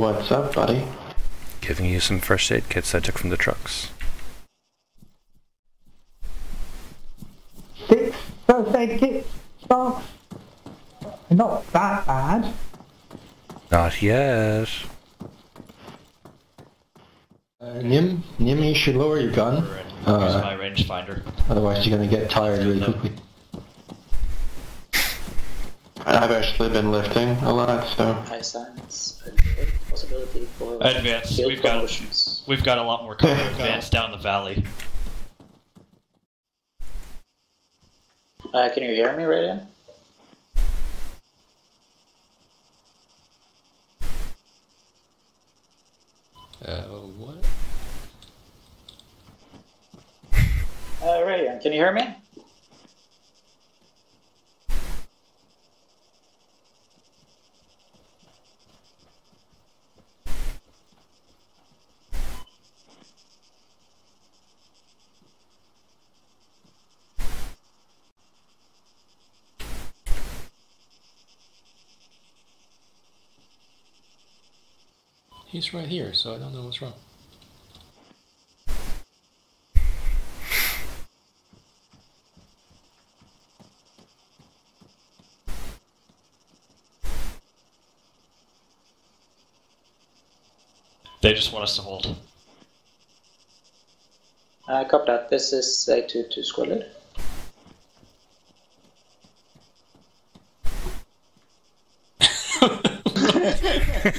What's up, buddy? Giving you some first aid kits I took from the trucks. Six first aid kits, Sparks? Not that bad. Not yet. Uh, Nim, Nim, you should lower your gun. Here's Uh, my rangefinder. otherwise you're gonna get tired really quickly. I've actually been lifting a lot, so... high science, a for Advance. field We've got we've got a lot more cover advance down the valley. Uh, can you hear me, Radian? Uh, what? Uh, Radian, can you hear me? He's right here, so I don't know what's wrong. They just want us to hold. Uh, copy that. This is A22 squad lead. Uh,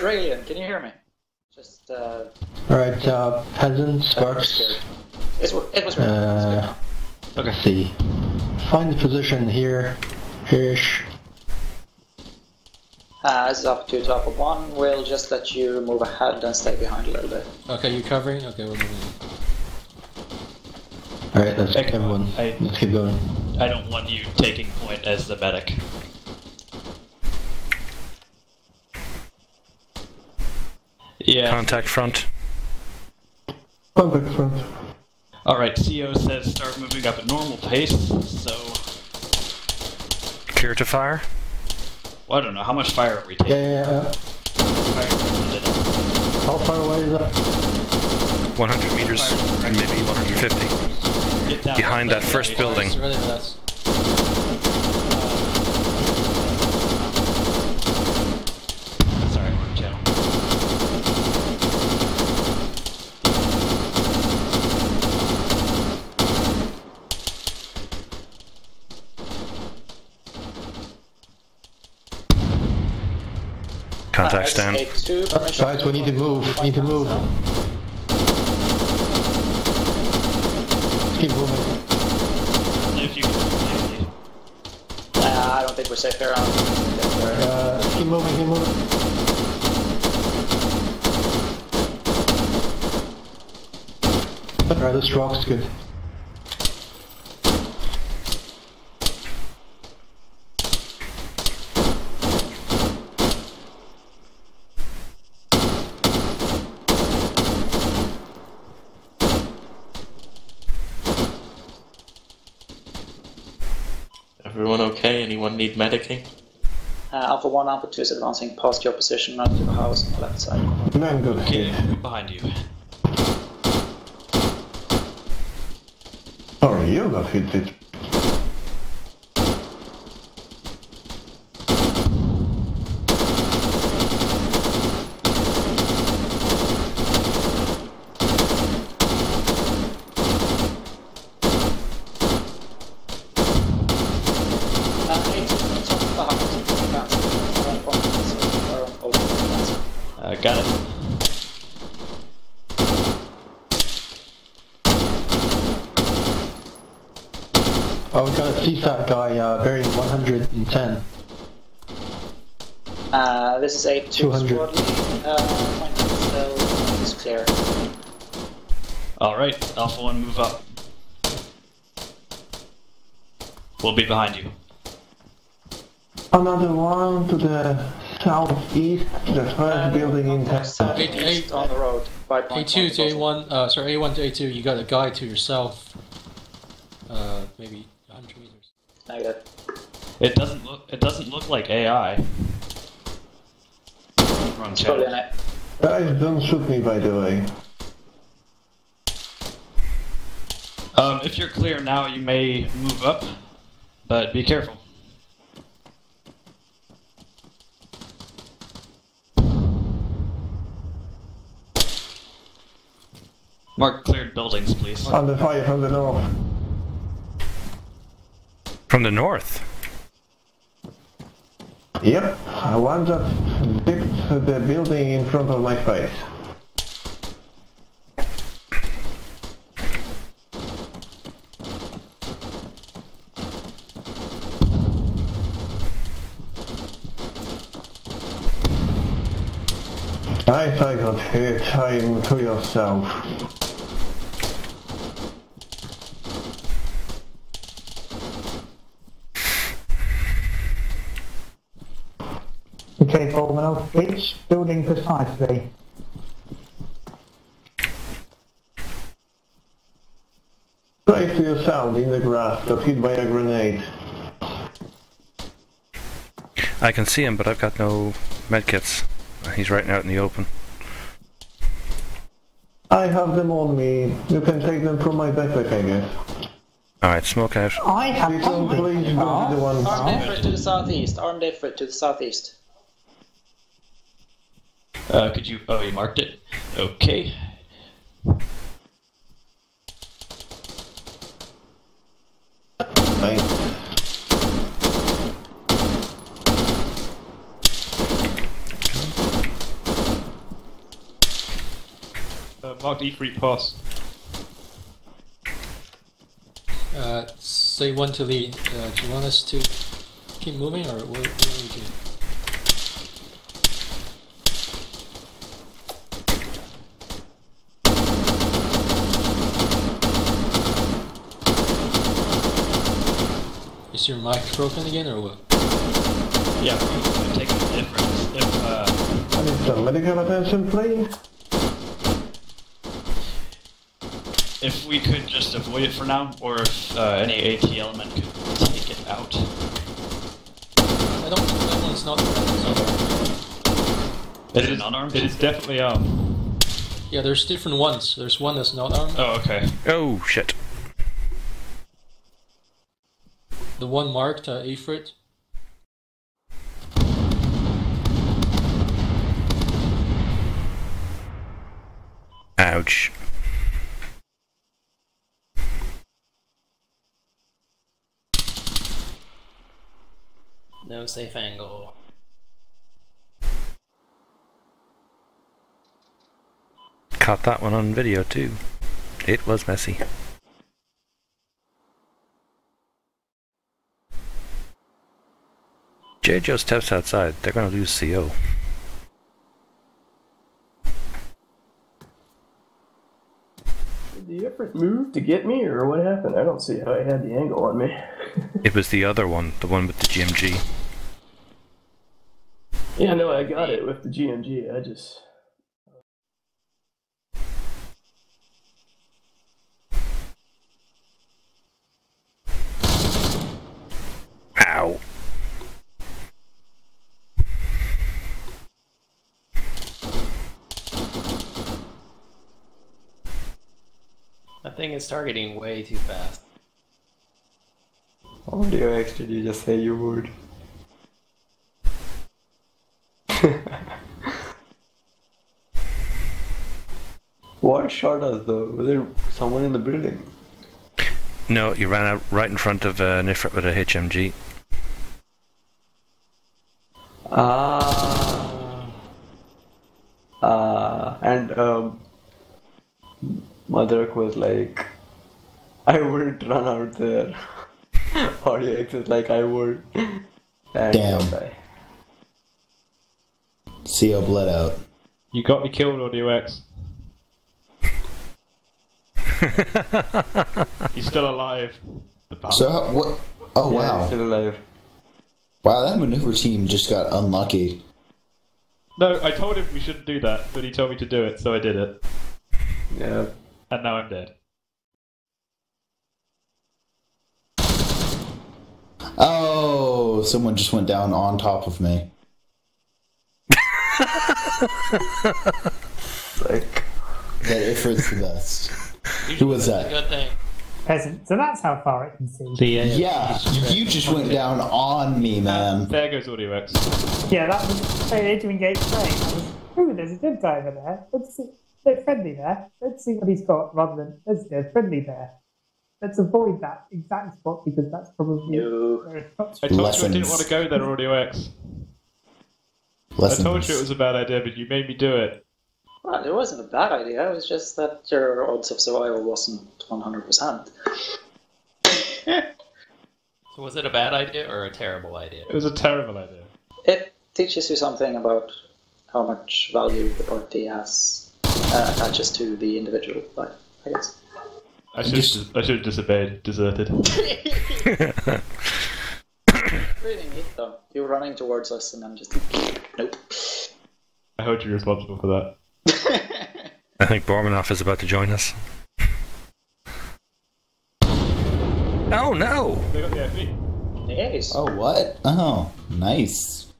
Radian, can you hear me? Just, uh, Alright, uh, peasant, uh, sparks. It was, it was Uh, Okay. let's see. Find the position here. Here-ish. Uh, this is Alpha 2 to Alpha 1. We'll just let you move ahead and stay behind a little bit. Okay, you covering? Okay, we're moving. Alright, let's Hey, come on. everyone. I- Let's keep going. I don't want you taking point as the medic. Yeah. Contact front. Contact front. All right. CO says start moving up at normal pace. So, Clear to fire. well, I don't know how much fire are we taking. Yeah, yeah, yeah. How far away is that? 100 meters, and maybe 150. Down. Behind that first building. It's really nuts. Sorry, wrong channel. Contact stand. Guys, we need to move. We need to move. Keep moving. If you can. Uh, I don't think we're safe here. I don't think we're- Uh, keep moving, keep moving. Alright, this rock's good. Everyone okay? Anyone need medicing? Uh, Alpha 1, Alpha 2 is advancing past your position up to the house on the left side. Man, good. Okay, behind you. Oh, you got hit, hit. Uh, A2, it's off the house. Advancing. Around corner, so we're over advancing. Uh, got it. Oh, we got a CSAT guy, uh, bearing 110. Uh, this is A2 200. squad. Uh, point still is clear. All right, Alpha One, move up. We'll be behind you. Another one to the southeast, the first building in town. Southeast on the road. A2 to one. A1, uh, sorry, A1 to A2, you got a guy to yourself. Uh, maybe 100 meters. Negative. It doesn't look. It doesn't look like AI. Wrong It's chat. Guys, don't shoot me, by the way. Um, if you're clear now, you may move up, but be careful. Mark cleared buildings, please. Under fire from the north. From the north. Yep, I one just dipped the building in front of my face. I I got hit, time to yourself. Okay, Coleman, which building precisely? Try to yourself in the grass, got hit by a grenade. I can see him, but I've got no medkits. He's right out in the open. I have them on me. You can take them from my backpack, I guess. Alright, smoke out. I have People, please go to the one. Armed Ifrit to the southeast. Armed Ifrit to the southeast. Uh, could you? Oh, you marked it. Okay. Thanks. Uh, marked E3 pass. Uh, say one to lead. Uh, do you want us to keep moving or what, what do we do? Is your mic broken again or what? Yeah, we can take the difference. If uh, I need some medical attention, please. if we could just avoid it for now, or if uh, any AT element could take it out. I don't think that one's not. Is it unarmed? It is definitely um. Yeah, there's different ones. There's one that's not armed. Oh, okay. Oh, shit. The one marked uh, Ifrit. Ouch. No safe angle. Caught that one on video too. It was messy. JJo steps outside. They're gonna lose CO. Did the Ifrit move to get me, or what happened? I don't see how I had the angle on me. It was the other one, the one with the GMG. yeah, no, I got it with the GMG. I just. That thing is targeting way too fast. Audio X, did you just say you would? what shot us though? Was there someone in the building? No, you ran out right in front of uh, Nifrit with a HMG. Ah. Ah. And um, Mother was like, I wouldn't run out there. Audio X is like, I would. And Damn. okay. CO bled out. You got me killed, Audio X. He's still alive. The. So how, what? Oh Yeah, wow! he's still alive. Wow, that maneuver team just got unlucky. No, I told him we shouldn't do that, but he told me to do it, so I did it. Yeah. And now I'm dead. Oh, someone just went down on top of me. like, That Ifrit's the best. Who was that? Good thing. Peasant. So that's how far it can see. The, uh, Yeah, you just went down on me, man. There goes Audio X. Yeah, that was failure to engage play. I ooh, there's a good guy over there. Let's see. They're friendly there. Let's see what he's got rather than let's they're friendly there. Let's avoid that exact spot because that's probably You. very. I told you I didn't want to go there, Audio X. Lessons. I told you it was a bad idea, but you made me do it. Well, it wasn't a bad idea. It was just that your odds of survival wasn't 100%. So was it a bad idea or a terrible idea? It was a terrible idea. It teaches you something about how much value the party has uh, attaches to the individual life, I guess. I should have, I should have disobeyed, deserted. Really neat though. You were running towards us and then just nope. I hold you responsible for that. I think Bormanov is about to join us. Oh no! They got the FE. Yes. Oh, what? Oh, nice.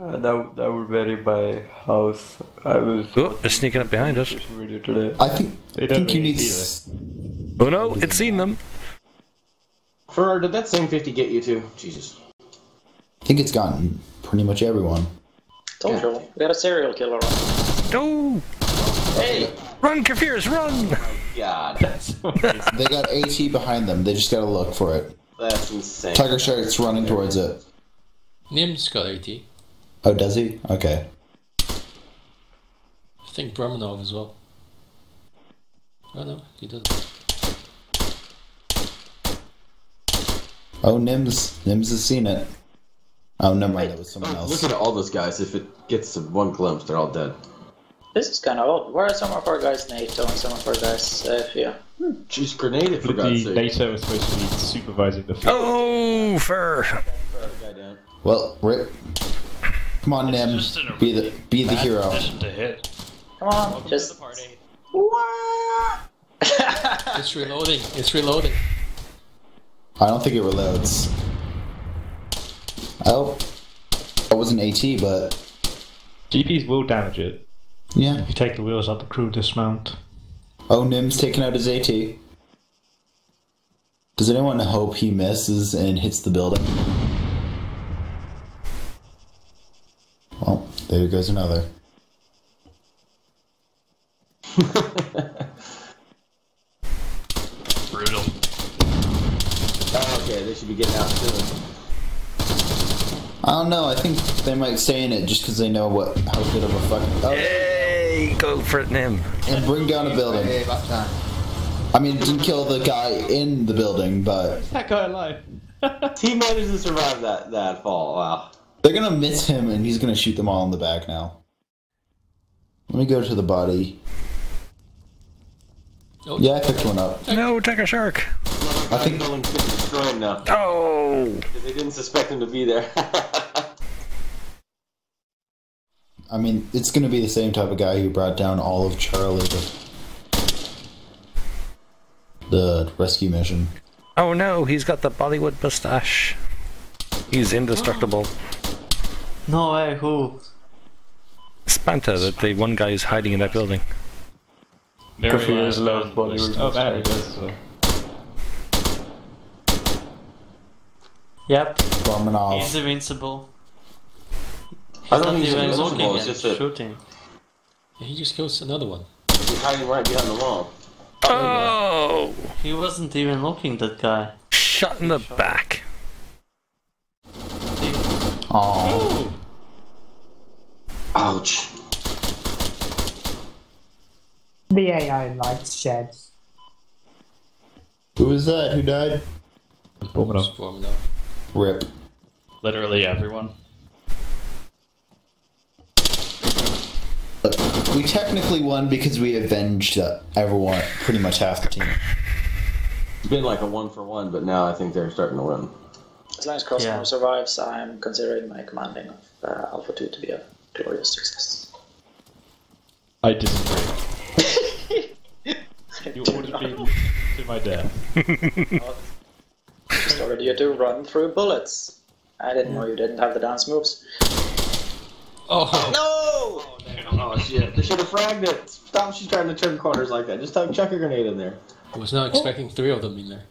Uh, that, that would vary by house. I was Oh, they're sneaking up behind us. video today. I think, I think you need. see s- Oh no, it's seen them. Fer, did that same 50 get you too? Jesus. I think it's gotten pretty much everyone. Told you. We got a serial killer on. No! Hey! Run, Kafirs, run! Oh God, They got AT behind them. They just gotta look for it. that's insane. Tiger Shark's running towards it. Nim's got AT. Oh, does he? Okay. I think Bromanov as well. Oh no, he doesn't. Oh, Nims. Nims has seen it. Oh, never mind. That was someone else. Look at all those guys. If it gets one glimpse, they're all dead. This is kind of old. Where are some of our guys NATO and some of our guys uh, FIA? Jeez, grenade it for But God's the sake. NATO is supposed to be supervising the field. Oh, fur! Guy down. Well, Rip. Come on, Nim. just in a Be the be the hero. to hit. Come on, Welcome just. to the party. It's reloading. It's reloading. I don't think it reloads. Oh, that was an AT, but GPs will damage it. yeah. If you take the wheels out, the crew dismount. Oh, Nim's taking out his AT. Does anyone hope he misses and hits the building? Well, there goes another. Brutal. Oh, okay, they should be getting out soon. I don't know. I think they might stay in it just because they know what how good of a fucking. Oh, Hey, go for it, Nim. and bring down a building. Hey, about time. I mean, didn't kill the guy in the building, but That guy alive. He managed to survive that, that fall. Wow. They're gonna miss him, and he's gonna shoot them all in the back now. Let me go to the body. Oh, Yeah, I picked one up. No, Tiger Shark. I think Building could destroy him now. Oh! They didn't suspect him to be there. I mean, it's going to be the same type of guy who brought down all of Charlie, the, the rescue mission. Oh no, he's got the Bollywood mustache. He's indestructible. Oh. No way, who? Spanta, that the one guy is hiding in that building. Very Kafirs last love on the list. Oh, there it is. Yep, Romanov. he's invincible. I don't Not think he's even invincible, looking it's just that- shooting. Yeah, he just kills another one. He's hiding right behind the wall. Oh! He wasn't even looking, that guy. Shot in the back. Aww. Ouch. The AI likes sheds. Who was that? Who died? Bormanov. Bromanov. Rip. Literally everyone. We technically won because we avenged uh, everyone, pretty much half the team. It's been like a one for one, but now I think they're starting to win. As long as Cosmo Yeah. survives, I'm considering my commanding of uh, Alpha 2 to be a glorious success. I disagree. You ordered me to my death. Just ordered you to run through bullets. I didn't know you didn't have the dance moves. Oh no! Oh, oh shit! They should have fragged it. Stop! She's trying to turn corners like that. Just tuck- chuck a grenade in there. I was not expecting three of them in there.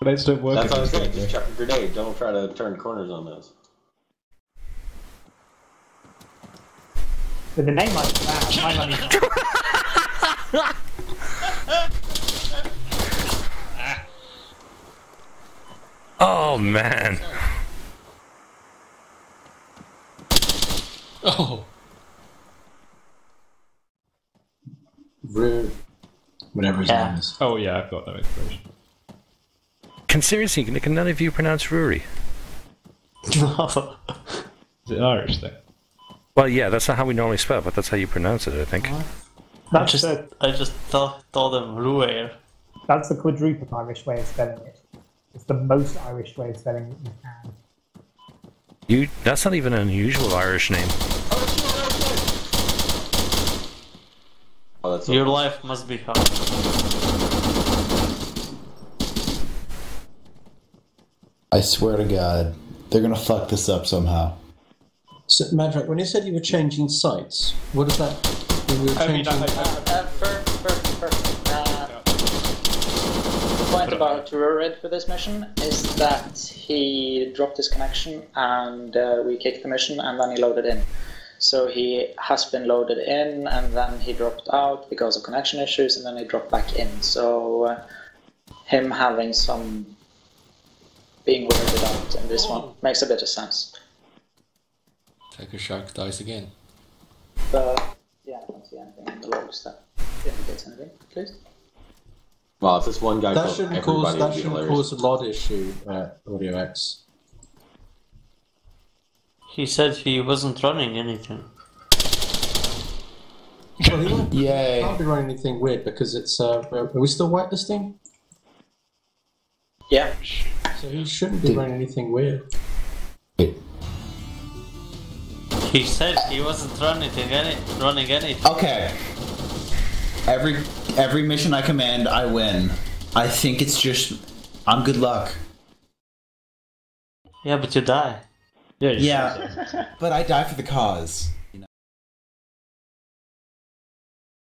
Grenades don't work. That's what I was saying. Just chuck a grenade. Don't try to turn corners on those. With the name like that, my money's Oh man. Oh. Rude. Whatever his name is. Oh yeah, I've got no information. Can seriously, can, can none of you pronounce Ruri? Is it an Irish thing? Well, yeah, that's not how we normally spell, but that's how you pronounce it, I think. I That's just, the, I just thought, told them Ruer. that's the quadruple Irish way of spelling it. It's the most Irish way of spelling it you can. You that's not even an unusual Irish name. Oh, that's Your life must be hard. I swear to God, they're gonna fuck this up somehow. So, Madrak, when you said you were changing sites, what does that? I mean, I- Uh, uh, the point about Rurid for this mission is that he dropped his connection and uh, we kicked the mission and then he loaded in. So he has been loaded in and then he dropped out because of connection issues and then he dropped back in. So uh, him having some being weirded out in this one makes a bit of sense. Tiger Shark dies again. But yeah, I don't see anything in the logs that indicates anything, please. Well, if this one guy that shouldn't cause that shouldn't hilarious. cause a lot issue at Audio X. He said he wasn't running anything. Well, he won't, Yay. can't be running anything weird because it's. Uh, are we still whitelisting? Yeah. So he shouldn't be Did- running anything weird. He said he wasn't running any, running anything. Okay. Every every mission I command, I win. I think it's just I'm good luck. Yeah, but you die. Yeah. you Yeah, but I die for the cause.